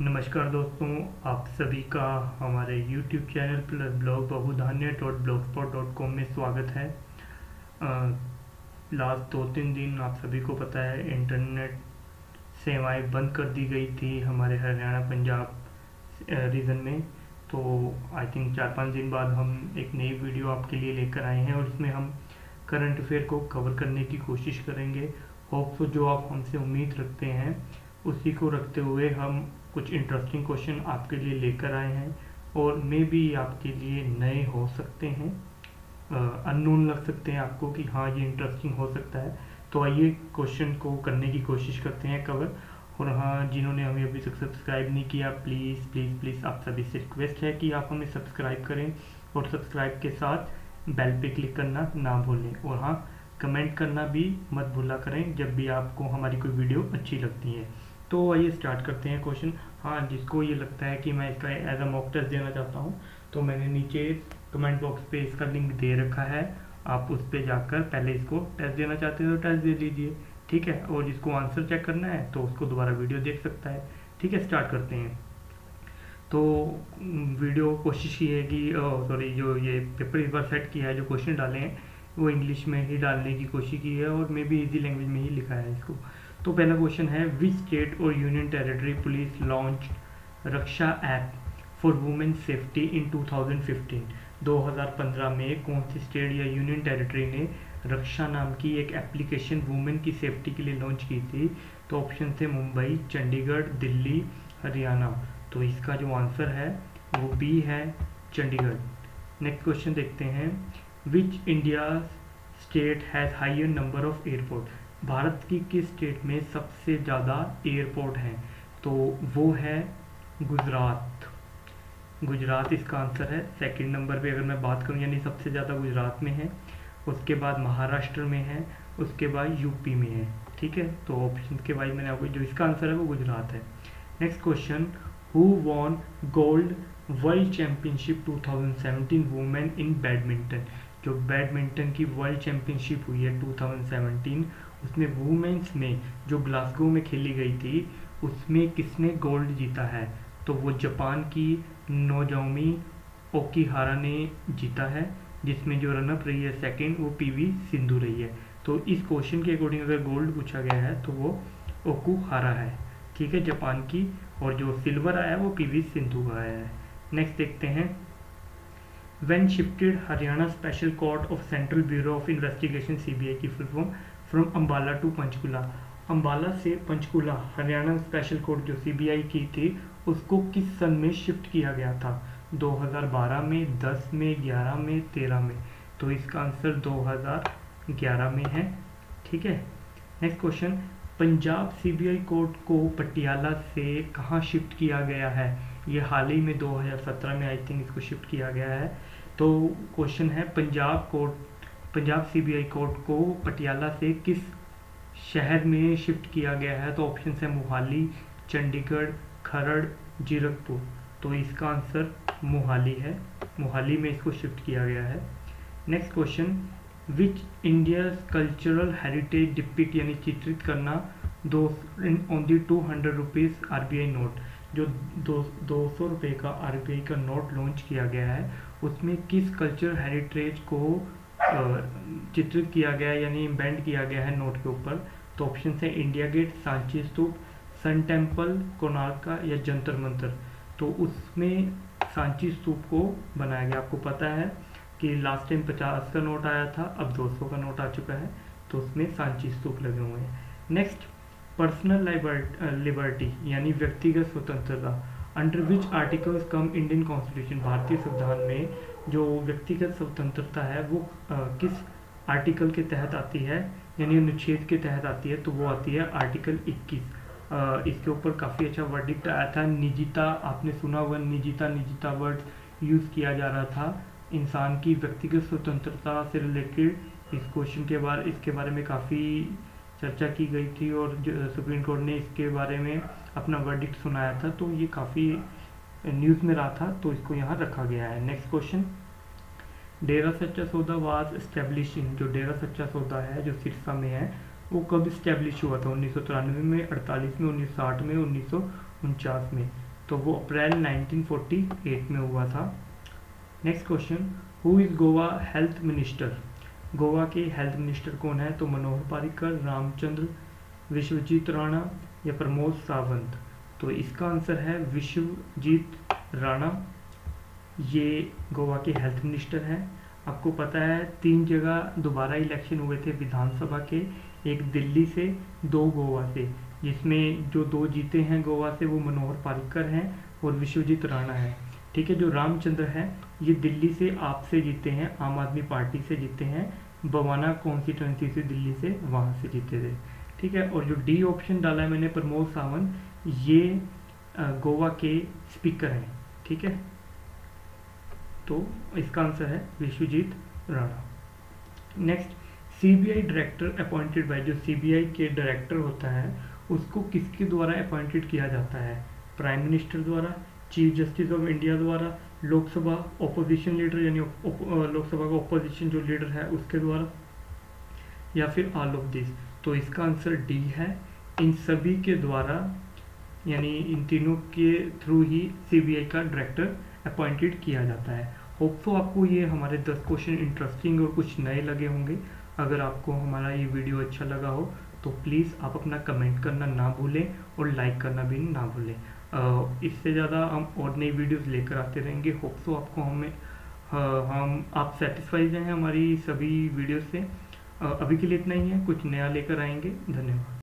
नमस्कार दोस्तों, आप सभी का हमारे YouTube channel plus blog Bahudhanya dot blogspot dot com में स्वागत है। लास्ट दो तीन दिन आप सभी को पता है इंटरनेट सेवाएँ बंद कर दी गई थी हमारे हरियाणा, पंजाब रीजन में। तो आई थिंक चार पाँच दिन बाद हम एक नई वीडियो आपके लिए लेकर आए हैं और इसमें हम करंट अफेयर को कवर करने की कोशिश करेंगे। होप जो आप हमसे उम्मीद रखते हैं, उसी को रखते हुए हम कुछ इंटरेस्टिंग क्वेश्चन आपके लिए लेकर आए हैं और मे भी आपके लिए नए हो सकते हैं। अननोन लग सकते हैं आपको कि हाँ ये इंटरेस्टिंग हो सकता है। तो आइए क्वेश्चन को करने की कोशिश करते हैं कवर और हाँ जिन्होंने हमें अभी तक सब्सक्राइब नहीं किया प्लीज़ प्लीज़ प्लीज़ आप सभी से रिक्वेस्ट है कि आप हमें सब्सक्राइब करें और सब्सक्राइब के साथ बेल पे क्लिक करना ना भूलें। और हाँ कमेंट करना भी मत भूला करें जब भी आपको हमारी कोई वीडियो अच्छी लगती है। तो आइए स्टार्ट करते हैं क्वेश्चन हाँ जिसको ये लगता है कि मैं इसका एज अ मॉक टेस्ट देना चाहता हूँ तो मैंने नीचे कमेंट बॉक्स पे इसका लिंक दे रखा है। आप उस पर जाकर पहले इसको टेस्ट देना चाहते हो तो टेस्ट दे लीजिए ठीक है? और जिसको आंसर चेक करना है तो उसको दोबारा वीडियो देख सकता है। ठीक है स्टार्ट करते हैं। तो वीडियो कोशिश की है कि सॉरी जो ये पेपर इस बार सेट किया है, जो क्वेश्चन डाले हैं, वो इंग्लिश में ही डालने की कोशिश की है और मे भी इजी लैंग्वेज में ही लिखा है इसको। तो पहला क्वेश्चन है विच स्टेट और union territory police launch Raksha app for women safety in 2015 2015 में कौन सी स्टेट या यूनियन टेरिटरी ने रक्षा नाम की एक एप्लीकेशन वुमेन की सेफ्टी के लिए लॉन्च की थी? तो ऑप्शन थे मुंबई, चंडीगढ़, दिल्ली, हरियाणा। तो इसका जो आंसर है, वो बी है चंडीगढ़। नेक्स्ट क्वेश्चन देखते हैं। Which India state has higher number of airport Bharat की किस स्टेट में सबसे ज़्यादा एयरपोर्ट हैं? तो वो है गुजरात। गुजरात इसका आंसर है। सेकंड नंबर पे अगर मैं बात करूँ, यानी सबसे ज़्यादा गुजरात में है, उसके बाद महाराष्ट्र में है, उसके बाद यूपी में है। ठीक है? तो ऑप्शन के बाद मैंने आपको जो इसका आंसर है, वो गुजरात है। Next question who won gold world championship 2017 women in badminton जो बैडमिंटन की वर्ल्ड चैम्पियनशिप हुई है 2017 उसमें वुमेंस में, जो ग्लासगो में खेली गई थी, उसमें किसने गोल्ड जीता है? तो वो जापान की नोजोमी ओकीहारा ने जीता है, जिसमें जो रनअप रही है सेकंड वो पीवी सिंधु रही है। तो इस क्वेश्चन के अकॉर्डिंग अगर गोल्ड पूछा गया है तो वो ओकुहारा है। ठीक है, जापान की, और जो सिल्वर आया है, वो पीवी सिंधु का आया है। नेक्स्ट देखते हैं। When shifted Haryana special court of central bureau of investigation CBI की full form from Ambala to Panchkula Ambala से पंचकुला हरियाणा स्पेशल कोर्ट जो सीबीआई की थी, उसको किस सन में शिफ्ट किया गया था? 2012 में 10 में 11 में 13 में। तो इसका आंसर 2011 में है। ठीक है? Next question Punjab CBI court को पटियाला से कहाँ शिफ्ट किया गया है? ये हाल ही में 2017 में आई थिंक इसको शिफ्ट किया गया है। तो क्वेश्चन है, Punjab court Punjab CBI court को पटियाला से किस शहर में शिफ्ट किया गया है? तो ऑप्शन है मोहाली, चंडीगढ़, खरड़, जीरकपुर। तो इसका आंसर मोहाली है। मोहाली में इसको शिफ्ट किया गया है। Next question which India cultural heritage depict यानी चित्रित करना दो on the two hundred rupees are note जो दो दो सौ रुपये का आरबीआई का नोट लॉन्च किया गया है, उसमें किस कल्चरल हेरिटेज को चित्रित किया गया यानी बैंड किया गया है नोट के ऊपर। तो ऑप्शन है India Gate Sanchi Stupa sun temple Konark या जंतर मंतर तो उसमें सांची स्तूप को बनाया गया। आपको पता है कि लास्ट टाइम पचास का नोट आया था, अब दो सौ का नोट आ चुका है। तो उसमें सांची स्तूप लगे हुए हैं। नेक्स्ट पर्सनल लिबर्टी यानी व्यक्तिगत स्वतंत्रता। Under which articles come Indian constitution भारतीय संविधान में जो व्यक्तिगत स्वतंत्रता है, वो किस आर्टिकल के तहत आती है, यानी अनुच्छेद के तहत आती है तो वो आती है आर्टिकल 21 इसके ऊपर काफ़ी अच्छा वर्डिक्ट आया था, निजिता, आपने सुना हुआ निजिता निजिता वर्ड यूज़ किया जा रहा था, इंसान की व्यक्तिगत स्वतंत्रता से रिलेटेड इस क्वेश्चन के बारे, इसके बारे में काफ़ी चर्चा की गई थी और सुप्रीम कोर्ट ने इसके बारे में अपना वर्डिक्ट सुनाया था तो ये काफ़ी न्यूज़ में रहा था तो इसको यहाँ रखा गया है। नेक्स्ट क्वेश्चन डेरा सच्चा सौदा वाज स्टेब्लिशिंग जो डेरा सच्चा सौदा है, जो सिरसा में है, वो कब इस्टेब्लिश हुआ था? उन्नीस सौ तिरानवे में, अड़तालीस में, उन्नीस सौ साठ में, उन्नीस सौ उनचास में। तो वो अप्रैल 1948 में हुआ था। Next question who is Goa health minister Goa के हेल्थ मिनिस्टर कौन है? तो मनोहर पारिकर, रामचंद्र, विश्वजीत राणा या प्रमोद सावंत। तो इसका आंसर है विश्वजीत राणा। ये गोवा के हेल्थ मिनिस्टर हैं। आपको पता है, तीन जगह दोबारा इलेक्शन हुए थे विधानसभा के, एक दिल्ली से, दो गोवा से। जिसमें जो दो जीते हैं गोवा से, वो मनोहर पारिकर हैं और विश्वजीत राणा है। ठीक है, जो रामचंद्र है, ये दिल्ली से आपसे जीते हैं, आम आदमी पार्टी से जीते हैं। बवाना कॉन्स्टिट्यूंसी से दिल्ली से वहाँ से जीते थे। ठीक है? और जो डी ऑप्शन डाला है मैंने प्रमोद सावंत, ये गोवा के स्पीकर हैं, ठीक है? तो इसका आंसर है Vishwajit Rana. Next CBI director appointed by जो सीबीआई के डायरेक्टर होता है, उसको किसके द्वारा अपॉइंटेड किया जाता है? प्राइम मिनिस्टर द्वारा चीफ जस्टिस ऑफ़ इंडिया द्वारा, लोकसभा ओपोजिशन लीडर यानी लोकसभा का ओपोजिशन जो लीडर है उसके द्वारा, या फिर ऑल ऑफ़ दिस तो इसका आंसर डी है। इन सभी के द्वारा, यानी इन तीनों के थ्रू ही सीबीआई का डायरेक्टर अपॉइंटेड किया जाता है। होप तो आपको ये हमारे दस क्वेश्चन इंटरेस्टिंग और कुछ नए लगे होंगे। अगर आपको हमारा ये वीडियो अच्छा लगा हो तो प्लीज़ आप अपना कमेंट करना ना भूलें और लाइक करना भी ना भूलें। इससे ज़्यादा हम और नई वीडियोस लेकर आते रहेंगे। होप तो आपको हमें हम, आप सेटिस्फाइड हैं हमारी सभी वीडियो से। अभी के लिए इतना ही है। कुछ नया लेकर आएँगे। धन्यवाद।